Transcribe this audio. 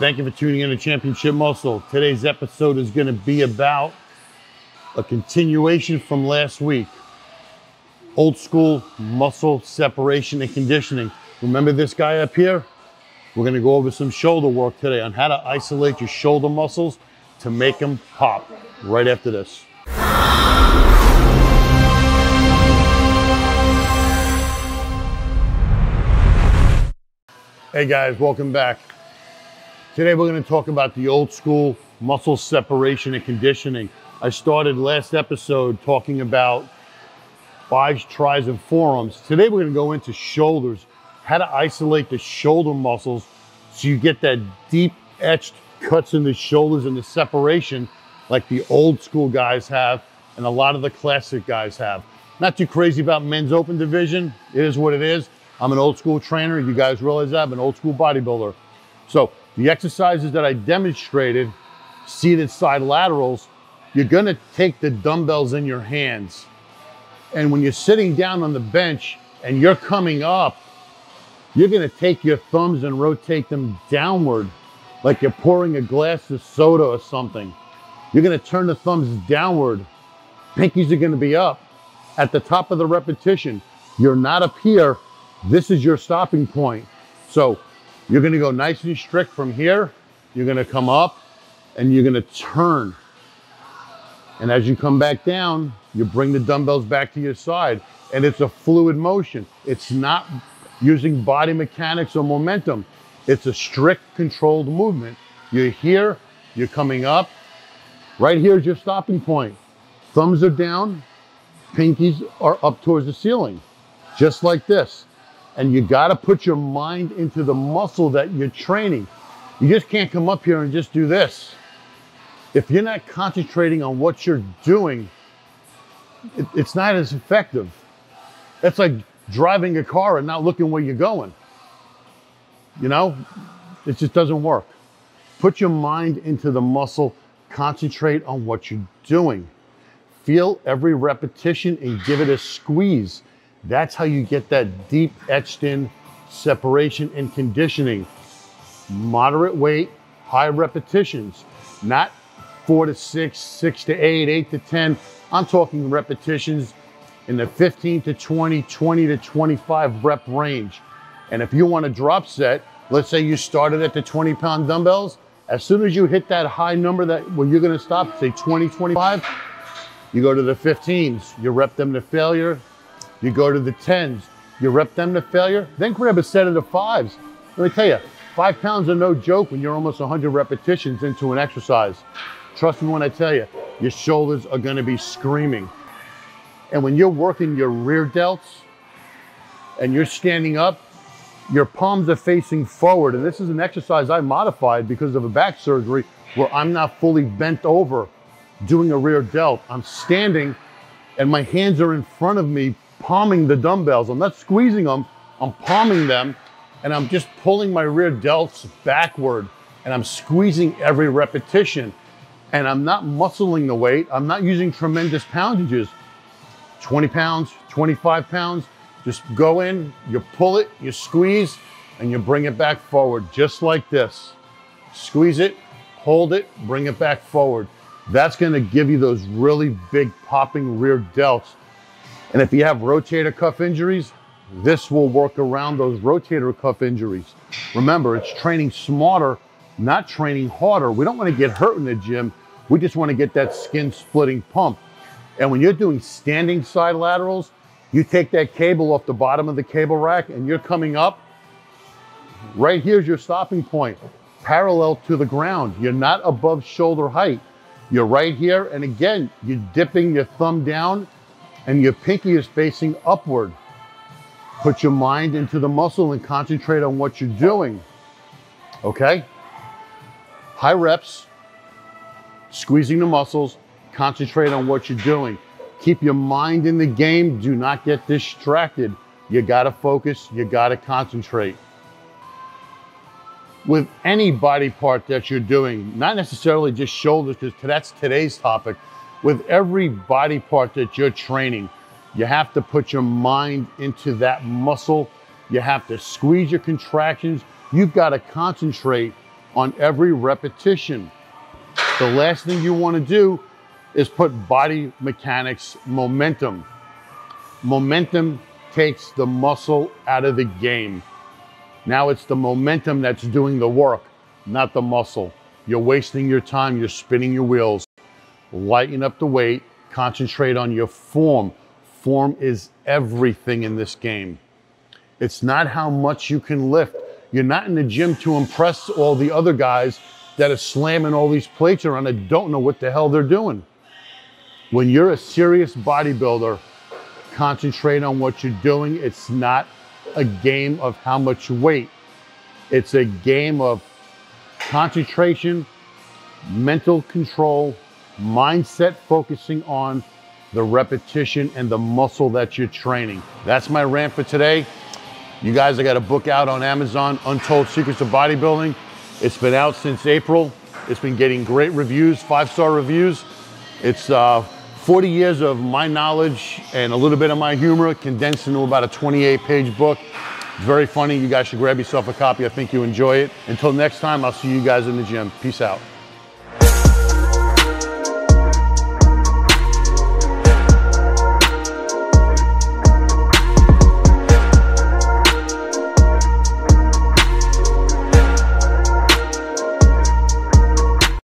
Thank you for tuning in to Championship Muscle. Today's episode is going to be about a continuation from last week. Old school muscle separation and conditioning. Remember this guy up here? We're going to go over some shoulder work today on how to isolate your shoulder muscles to make them pop right after this. Hey guys, welcome back. Today we're going to talk about the old school muscle separation and conditioning. I started last episode talking about biceps, tris, and forearms. Today we're going to go into shoulders, how to isolate the shoulder muscles so you get that deep etched cuts in the shoulders and the separation like the old school guys have and a lot of the classic guys have. Not too crazy about men's open division. It is what it is. I'm an old school trainer. You guys realize that I'm an old school bodybuilder. So the exercises that I demonstrated, seated side laterals, you're gonna take the dumbbells in your hands. And when you're sitting down on the bench and you're coming up, you're gonna take your thumbs and rotate them downward like you're pouring a glass of soda or something. You're gonna turn the thumbs downward. Pinkies are gonna be up at the top of the repetition. You're not up here this is your stopping point. So you're gonna go nice and strict from here. You're gonna come up and you're gonna turn. And as you come back down, you bring the dumbbells back to your side and it's a fluid motion. It's not using body mechanics or momentum. It's a strict controlled movement. You're here, you're coming up. Right here is your stopping point. Thumbs are down, pinkies are up towards the ceiling, just like this. And you got to put your mind into the muscle that you're training. You just can't come up here and just do this. If you're not concentrating on what you're doing, it, it's not as effective. It's like driving a car and not looking where you're going. You know, it just doesn't work. Put your mind into the muscle, concentrate on what you're doing. Feel every repetition and give it a squeeze. That's how you get that deep etched in separation and conditioning. Moderate weight, high repetitions, not four to six, six to eight, eight to 10. I'm talking repetitions in the 15 to 20, 20 to 25 rep range. And if you want a drop set, let's say you started at the 20 pound dumbbells, as soon as you hit that high number that where you're gonna stop, say 20, 25, you go to the 15s, you rep them to failure, you go to the 10s, you rep them to failure, then grab a set of the fives. Let me tell you, five pounds are no joke when you're almost 100 repetitions into an exercise. Trust me when I tell you, your shoulders are gonna be screaming. And when you're working your rear delts and you're standing up, your palms are facing forward. And this is an exercise I modified because of a back surgery where I'm not fully bent over doing a rear delt. I'm standing and my hands are in front of me palming the dumbbells. I'm not squeezing them, I'm palming them and I'm just pulling my rear delts backward and I'm squeezing every repetition. And I'm not muscling the weight. I'm not using tremendous poundages. 20 pounds, 25 pounds. Just go in, you pull it, you squeeze, and you bring it back forward, just like this. Squeeze it, hold it, bring it back forward. That's gonna give you those really big popping rear delts and if you have rotator cuff injuries, this will work around those rotator cuff injuries. Remember, it's training smarter, not training harder. We don't want to get hurt in the gym. We just want to get that skin splitting pump. And when you're doing standing side laterals, you take that cable off the bottom of the cable rack and you're coming up. Right here's your stopping point, parallel to the ground. You're not above shoulder height. You're right here. And again, you're dipping your thumb down and your pinky is facing upward. Put your mind into the muscle and concentrate on what you're doing. Okay? High reps, squeezing the muscles, concentrate on what you're doing. Keep your mind in the game. Do not get distracted. You got to focus. You got to concentrate. With any body part that you're doing, not necessarily just shoulders, because that's today's topic, with every body part that you're training, you have to put your mind into that muscle. You have to squeeze your contractions. You've got to concentrate on every repetition. The last thing you want to do is put body mechanics momentum. Momentum takes the muscle out of the game. Now it's the momentum that's doing the work, not the muscle. You're wasting your time, you're spinning your wheels. Lighten up the weight, concentrate on your form. Form is everything in this game. It's not how much you can lift. You're not in the gym to impress all the other guys that are slamming all these plates around that don't know what the hell they're doing. When you're a serious bodybuilder, concentrate on what you're doing. It's not a game of how much weight. It's a game of concentration, mental control, mindset focusing on the repetition and the muscle that you're training. That's my rant for today. You guys, I got a book out on Amazon, Untold Secrets of Bodybuilding. It's been out since April. It's been getting great reviews, five-star reviews. It's uh, 40 years of my knowledge and a little bit of my humor condensed into about a 28 page book. It's very funny. You guys should grab yourself a copy. I think you enjoy it. Until next time, I'll see you guys in the gym. Peace out.